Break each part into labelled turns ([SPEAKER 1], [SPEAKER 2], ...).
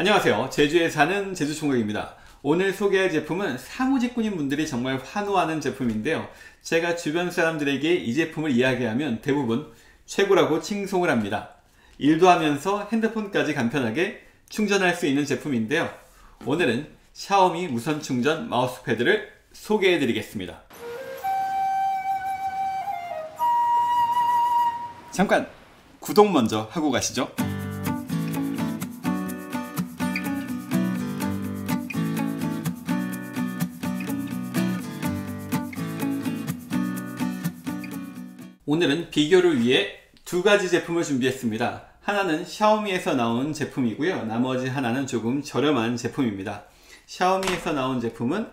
[SPEAKER 1] 안녕하세요. 제주에 사는 제주총각입니다. 오늘 소개할 제품은 사무직군인 분들이 정말 환호하는 제품인데요. 제가 주변 사람들에게 이 제품을 이야기하면 대부분 최고라고 칭송을 합니다. 일도 하면서 핸드폰까지 간편하게 충전할 수 있는 제품인데요. 오늘은 샤오미 무선 충전 마우스패드를 소개해 드리겠습니다. 잠깐 구독 먼저 하고 가시죠. 오늘은 비교를 위해 두 가지 제품을 준비했습니다. 하나는 샤오미에서 나온 제품이고요. 나머지 하나는 조금 저렴한 제품입니다. 샤오미에서 나온 제품은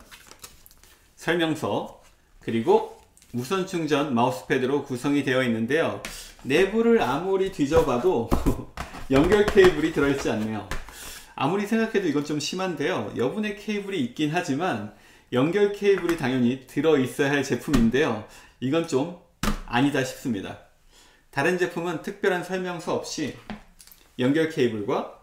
[SPEAKER 1] 설명서 그리고 무선 충전 마우스패드로 구성이 되어 있는데요. 내부를 아무리 뒤져봐도 연결 케이블이 들어있지 않네요. 아무리 생각해도 이건 좀 심한데요. 여분의 케이블이 있긴 하지만 연결 케이블이 당연히 들어있어야 할 제품인데요. 이건 좀 아니다 싶습니다. 다른 제품은 특별한 설명서 없이 연결 케이블과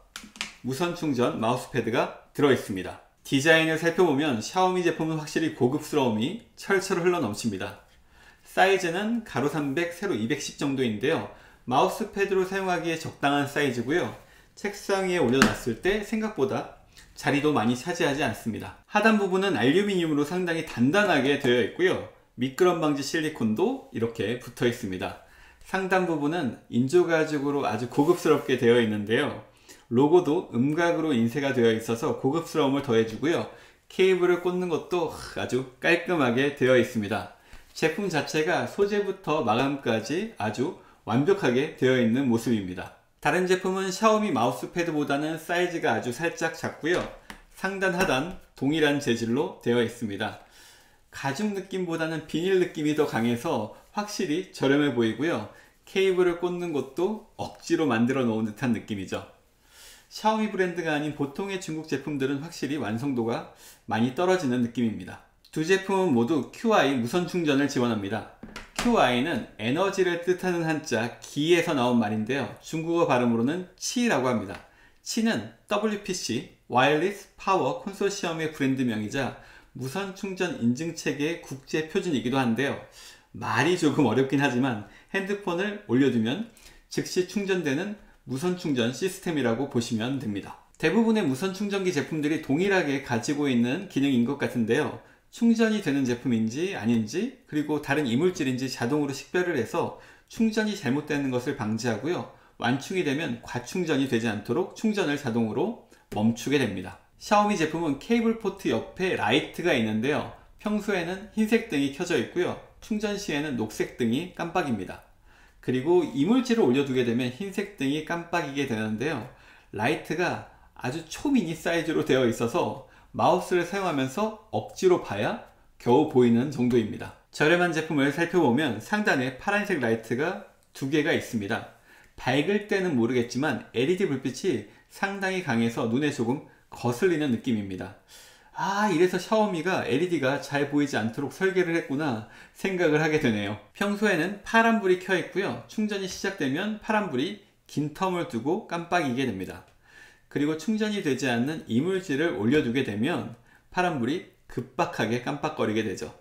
[SPEAKER 1] 무선 충전 마우스패드가 들어있습니다. 디자인을 살펴보면 샤오미 제품은 확실히 고급스러움이 철철 흘러 넘칩니다. 사이즈는 가로 300, 세로 210 정도인데요. 마우스패드로 사용하기에 적당한 사이즈고요. 책상 위에 올려놨을 때 생각보다 자리도 많이 차지하지 않습니다. 하단 부분은 알루미늄으로 상당히 단단하게 되어 있고요. 미끄럼 방지 실리콘도 이렇게 붙어 있습니다. 상단 부분은 인조 가죽으로 아주 고급스럽게 되어 있는데요. 로고도 음각으로 인쇄가 되어 있어서 고급스러움을 더해주고요. 케이블을 꽂는 것도 아주 깔끔하게 되어 있습니다. 제품 자체가 소재부터 마감까지 아주 완벽하게 되어 있는 모습입니다. 다른 제품은 샤오미 마우스패드보다는 사이즈가 아주 살짝 작고요. 상단 하단 동일한 재질로 되어 있습니다. 가죽 느낌보다는 비닐 느낌이 더 강해서 확실히 저렴해 보이고요. 케이블을 꽂는 것도 억지로 만들어 놓은 듯한 느낌이죠. 샤오미 브랜드가 아닌 보통의 중국 제품들은 확실히 완성도가 많이 떨어지는 느낌입니다. 두 제품은 모두 QI 무선 충전을 지원합니다. QI는 에너지를 뜻하는 한자 기에서 나온 말인데요. 중국어 발음으로는 치라고 합니다. 치는 WPC Wireless Power Consortium의 브랜드명이자 무선 충전 인증 체계의 국제 표준이기도 한데요. 말이 조금 어렵긴 하지만 핸드폰을 올려두면 즉시 충전되는 무선 충전 시스템이라고 보시면 됩니다. 대부분의 무선 충전기 제품들이 동일하게 가지고 있는 기능인 것 같은데요. 충전이 되는 제품인지 아닌지 그리고 다른 이물질인지 자동으로 식별을 해서 충전이 잘못되는 것을 방지하고요. 완충이 되면 과충전이 되지 않도록 충전을 자동으로 멈추게 됩니다. 샤오미 제품은 케이블 포트 옆에 라이트가 있는데요. 평소에는 흰색 등이 켜져 있고요. 충전 시에는 녹색 등이 깜빡입니다. 그리고 이물질을 올려두게 되면 흰색 등이 깜빡이게 되는데요. 라이트가 아주 초미니 사이즈로 되어 있어서 마우스를 사용하면서 억지로 봐야 겨우 보이는 정도입니다. 저렴한 제품을 살펴보면 상단에 파란색 라이트가 두 개가 있습니다. 밝을 때는 모르겠지만 LED 불빛이 상당히 강해서 눈에 조금 거슬리는 느낌입니다. 아 이래서 샤오미가 LED가 잘 보이지 않도록 설계를 했구나 생각을 하게 되네요. 평소에는 파란불이 켜 있고요. 충전이 시작되면 파란불이 긴 텀을 두고 깜빡이게 됩니다. 그리고 충전이 되지 않는 이물질을 올려두게 되면 파란불이 급박하게 깜빡거리게 되죠.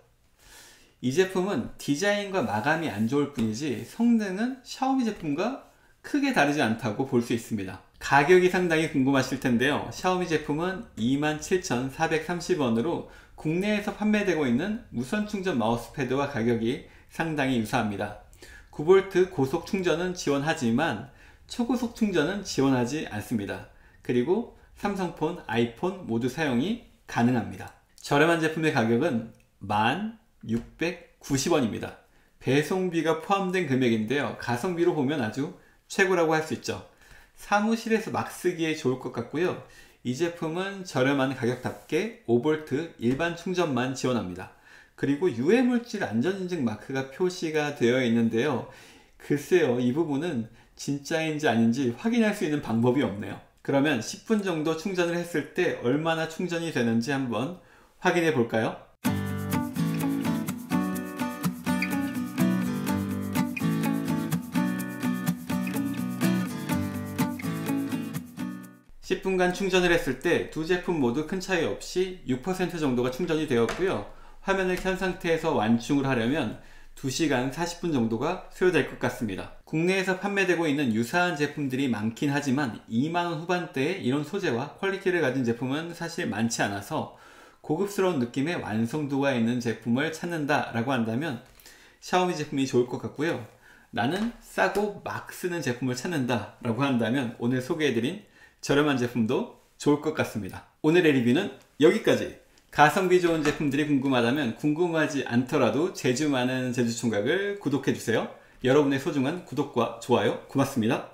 [SPEAKER 1] 이 제품은 디자인과 마감이 안 좋을 뿐이지 성능은 샤오미 제품과 크게 다르지 않다고 볼 수 있습니다 가격이 상당히 궁금하실 텐데요. 샤오미 제품은 27,430원으로 국내에서 판매되고 있는 무선 충전 마우스패드와 가격이 상당히 유사합니다. 9V 고속 충전은 지원하지만 초고속 충전은 지원하지 않습니다. 그리고 삼성폰, 아이폰 모두 사용이 가능합니다. 저렴한 제품의 가격은 1,690원입니다. 배송비가 포함된 금액인데요. 가성비로 보면 아주 최고라고 할 수 있죠. 사무실에서 막 쓰기에 좋을 것 같고요. 이 제품은 저렴한 가격답게 5V 일반 충전만 지원합니다. 그리고 유해물질 안전인증 마크가 표시가 되어 있는데요. 글쎄요, 이 부분은 진짜인지 아닌지 확인할 수 있는 방법이 없네요. 그러면 10분 정도 충전을 했을 때 얼마나 충전이 되는지 한번 확인해 볼까요? 10분 20분간 충전을 했을 때 두 제품 모두 큰 차이 없이 6% 정도가 충전이 되었고요. 화면을 켠 상태에서 완충을 하려면 2시간 40분 정도가 소요될 것 같습니다. 국내에서 판매되고 있는 유사한 제품들이 많긴 하지만 2만원 후반대에 이런 소재와 퀄리티를 가진 제품은 사실 많지 않아서 고급스러운 느낌의 완성도가 있는 제품을 찾는다 라고 한다면 샤오미 제품이 좋을 것 같고요. 나는 싸고 막 쓰는 제품을 찾는다 라고 한다면 오늘 소개해드린 저렴한 제품도 좋을 것 같습니다. 오늘의 리뷰는 여기까지. 가성비 좋은 제품들이 궁금하다면 궁금하지 않더라도 제주 많은 제주총각을 구독해주세요. 여러분의 소중한 구독과 좋아요 고맙습니다.